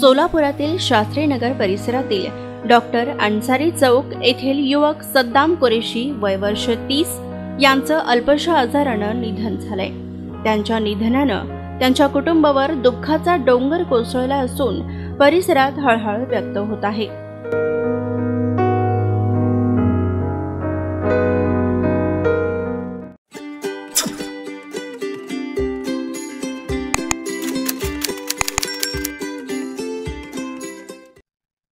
सोलापुरातील शास्त्रीनगर परिसरातील डॉक्टर अन्सारी चौक येथील युवक सद्दाम कुरेशी वय वर्ष तीस यांचं अल्पशा आजारानं निधन झालंय. त्यांच्या निधनानं त्यांच्या कुटुंबावर दुःखाचा डोंगर कोसळला असून परिसरात हळहळ व्यक्त होत आहे.